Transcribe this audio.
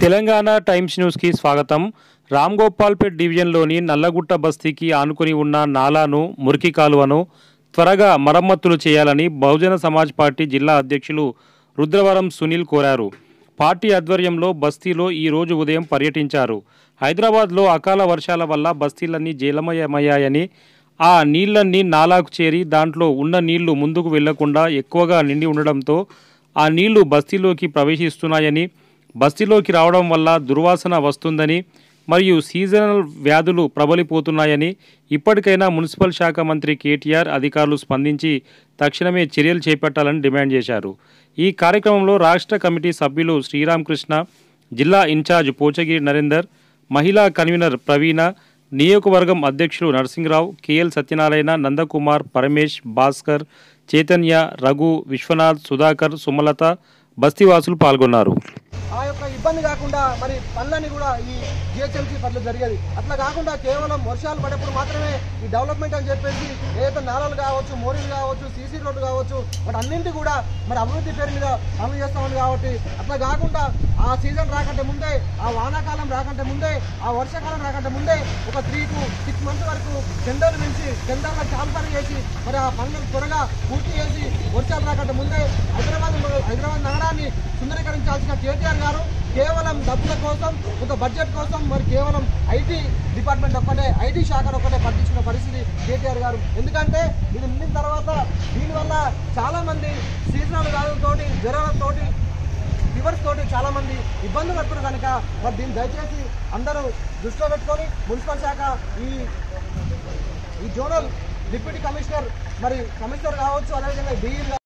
Telangana times న్యూస్కి స్వాగతం. రామ్ గోపాల్పేట్ డివిజన్లోని నల్లగుట్ట బస్తీకి ఆనుకుని ఉన్న నాలాను మురికి కాలువను త్వరగా మరమ్మతులు చేయాలని బహుజన సమాజ్ పార్టీ జిల్లా అధ్యక్షులు రుద్రవరం సునీల్ కోరారు. పార్టీ ఆధ్వర్యంలో బస్తీలో ఈ రోజు ఉదయం పర్యటించారు. హైదరాబాద్లో అకాల వర్షాల వల్ల బస్తీలన్నీ జలమయమయ్యాయని ఆ నీళ్ళన్నీ నాలాకు చేరి దాంట్లో ఉన్న నీళ్ళు ముందుకు వెళ్ళకుండా ఎక్కువగా నిండి ఉండడంతో ఆ నీళ్ళు బస్తీలోకి ప్రవేశిస్తున్నాయని బస్తీలోకి రావడం వల్ల దుర్వాసన వస్తుందని మరియు సీజనల్ వ్యాధులు ప్రబలిపోతున్నాయని ఇప్పటికైనా మున్సిపల్ శాఖ మంత్రి కేటీఆర్ అధికారులు స్పందించి తక్షణమే చర్యలు చేపట్టాలని డిమాండ్ చేశారు. ఈ కార్యక్రమంలో రాష్ట్ర కమిటీ సభ్యులు శ్రీరామకృష్ణ జిల్లా ఇన్ఛార్జ్ పోచగిరి నరేందర్ మహిళా కన్వీనర్ ప్రవీణ నియోజకవర్గం అధ్యక్షులు నరసింహరావు కేఎల్ సత్యనారాయణ నందకుమార్ పరమేష్ భాస్కర్ చైతన్య రఘు విశ్వనాథ్ సుధాకర్ సుమలత బస్తీవాసులు పాల్గొన్నారు. ఆ యొక్క ఇబ్బంది కాకుండా మరి పనులని కూడా ఈ జిహెచ్ఎంసీ పట్ల జరిగేది. అట్లా కాకుండా కేవలం వర్షాలు పడేప్పుడు మాత్రమే ఈ డెవలప్మెంట్ అని చెప్పేసి ఏదైతే నాలలు కావచ్చు మోరీలు కావచ్చు సీసీ రోడ్లు కావచ్చు వాటి అన్నింటి కూడా మరి అభివృద్ధి పేరు మీద అమలు చేస్తామని కాబట్టి అట్లా కాకుండా ఆ సీజన్ రాకంటే ముందే ఆ వానాకాలం రాకంటే ముందే ఆ వర్షాకాలం రాకంటే ముందే ఒక త్రీ టు సిక్స్ మంత్స్ వరకు టెండర్లు మించి టెండర్ల ట్రాన్స్ఫర్ చేసి మరి ఆ పనులను త్వరగా పూర్తి చేసి వర్షాలు రాకంటే ముందే హైదరాబాద్ హైదరాబాద్ నగరాన్ని సుందరీకరించాల్సిన కేటీఆర్ గారు కేవలం డబ్బుల కోసం ఒక బడ్జెట్ కోసం మరి కేవలం ఐటీ డిపార్ట్మెంట్ ఒక్కటే ఐటీ శాఖను ఒక్కటే పట్టించుకున్న పరిస్థితి కేటీఆర్ గారు. ఎందుకంటే ఇది నిండిన తర్వాత దీనివల్ల చాలామంది సీజనల్ వ్యాధులతోటి జ్వరాలతోటి ఫీవర్స్ తోటి చాలామంది ఇబ్బందులు పడుతున్నారు కనుక మరి దీన్ని దయచేసి అందరూ దృష్టిలో పెట్టుకొని మున్సిపల్ శాఖ ఈ ఈ జోనల్ డిప్యూటీ కమిషనర్ మరి కమిషనర్ కావచ్చు అదేవిధంగా డీఈ